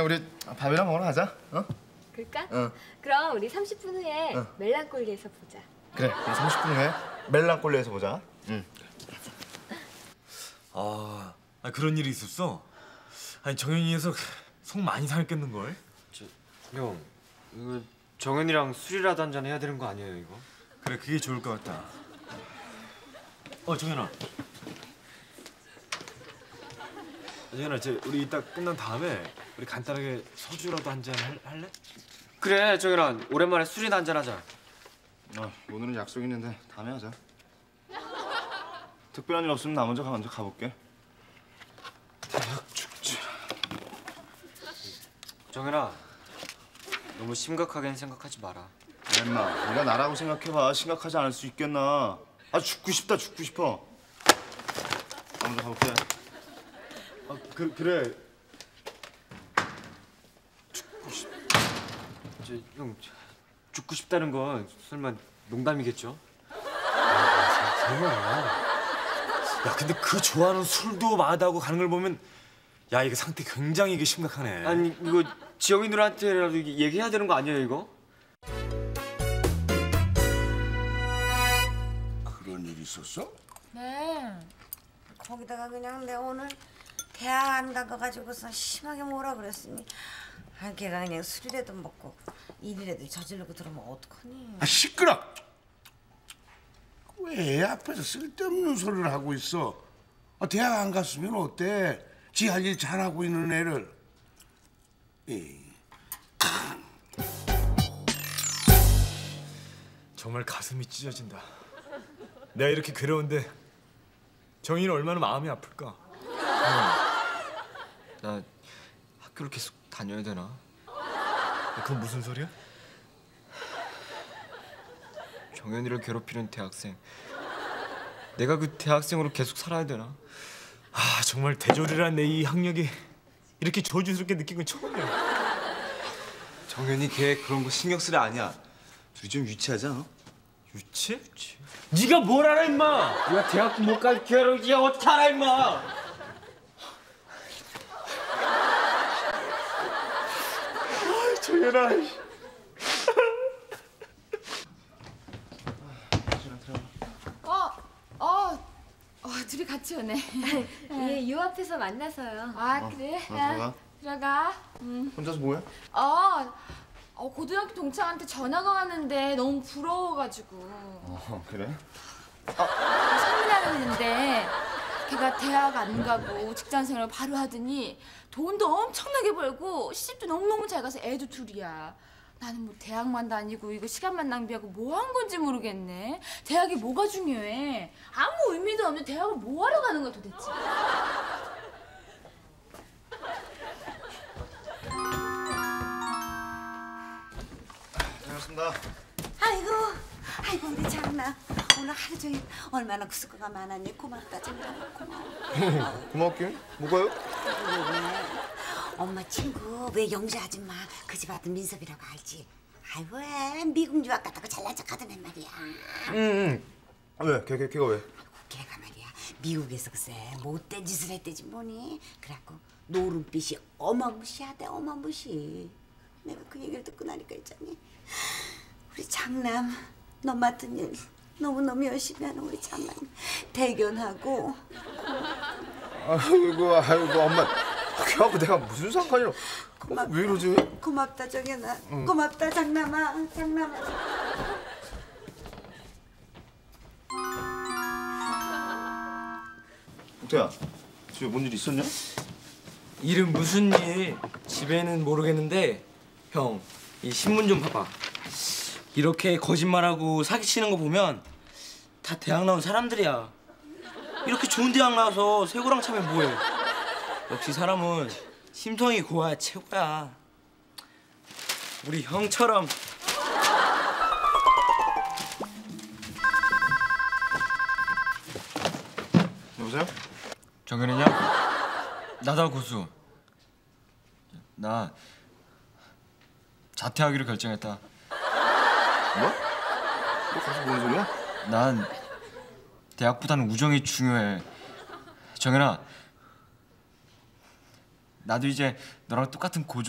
그냥 우리 밥이나 먹으러 가자. 어? 그럴까? 응. 그럼 우리 30분 후에 응. 멜랑콜리에서 보자. 그래. 그럼 30분 후에 멜랑콜리에서 보자. 응. 아, 아, 그런 일이 있었어? 아니 정현이에서 속 많이 상했겠는 걸? 형, 이거 정현이랑 술이라도 한잔 해야 되는 거 아니에요, 이거? 그래 그게 좋을 것 같다. 어 정현아. 정현아, 저 우리 이따 끝난 다음에 우리 간단하게 소주라도 한 잔 할래? 그래, 정현아, 오랜만에 술이나 한잔 하자. 아, 오늘은 약속 있는데 다음에 하자. 특별한 일 없으면 나 먼저 가 먼저 가볼게. 정현아, 너무 심각하게는 생각하지 마라. 엄마, 네가 나라고 생각해봐. 심각하지 않을 수 있겠나? 아 죽고 싶다 죽고 싶어. 나 먼저 가볼게. 아 그, 그래. 저, 형, 죽고 싶다는 건 설마 농담이겠죠? 야 근데 그 좋아하는 술도 마다하고 가는 걸 보면 야 이거 상태 굉장히 이게 심각하네. 아니, 이거 지영이 누나한테라도 얘기해야 되는 거 아니에요, 이거? 그런 일이 있었어? 네. 거기다가 그냥 내가 오늘 대학 안 간 거 가지고서 심하게 뭐라 그랬으니 아 걔가 그냥 술이라도 먹고 일이라도 저지르고 들어오면 어떡하니? 아 시끄러! 왜 애 앞에서 쓸데없는 소리를 하고 있어? 아, 대학 안 갔으면 어때? 지 할 일 잘하고 있는 애를. 에이, 정말 가슴이 찢어진다. 내가 이렇게 괴로운데 정인이 얼마나 마음이 아플까? 나 학교를 계속 다녀야 되나? 그건 무슨 소리야? 정현이를 괴롭히는 대학생. 내가 그 대학생으로 계속 살아야 되나? 아 정말 대졸이란 내 이 학력이 이렇게 저주스럽게 느낀 건 처음이야. 정현이 걔 그런 거 신경 쓸애 아니야. 둘이 좀 유치하지 않아? 유치? 네가 뭘 알아 임마? 네가 대학 못 갈 기회를 이제 어떻게 알아 임마? 정현아. 어, 어, 어, 둘이 같이 오네. 예, 요 앞에서 만나서요. 아 그래? 어, 들어가. 들어가. 혼자서 뭐해? 어, 어 고등학교 동창한테 전화가 왔는데 너무 부러워가지고 어 그래? 선물하려 했는데 걔가 대학 안 가고 직장 생활 바로 하더니 돈도 엄청나게 벌고 시집도 너무너무 잘 가서 애도 둘이야. 나는 뭐 대학만 다니고 이거 시간만 낭비하고 뭐 한 건지 모르겠네. 대학이 뭐가 중요해? 아무 의미도 없는 대학을 뭐 하러 가는 거야 도대체? 잘했습니다. 아이고, 아이고 우리 장나 오늘 하루 종일 얼마나 그 수고가 많았니? 고맙다 장나 고마워. 고맙게. 뭐가요? 엄마 친구 왜 영주 아줌마 그 집 아들 민섭이라고 알지? 아이고 왜 미국 유학 갔다가 잘난 척하던 애 말이야. 응응. 왜? 걔, 걔, 걔가 왜? 걔가 말이야 미국에서 글쎄 못된 짓을 했대지 뭐니. 그래갖고 노름빛이 어마무시하대 어마무시. 내가 그 얘기를 듣고 나니까 있잖니. 우리 장남 너 맡은 일 너무너무 열심히 하는 우리 장남 대견하고 아이고 아이고 엄마. 걔하고 내가 무슨 상관이야? 고맙- 왜 이러지? 고맙다 정연아 고맙다 장남아 장남아 옥태야, 집에 뭔 일 있었냐? 일은 무슨 일? 집에는 모르겠는데 형, 이 신문 좀 봐봐. 이렇게 거짓말하고 사기치는 거 보면 다 대학 나온 사람들이야. 이렇게 좋은 대학 나와서 새고랑 차면 뭐해? 역시 사람은 심성이 고와야 최고야. 우리 형처럼 여보세요? 정현이냐? 나다 고수. 나 자퇴하기로 결정했다. 뭐? 너 가서 뭔 소리야? 난 대학보다는 우정이 중요해. 정현아, 나도 이제 너랑 똑같은 고졸.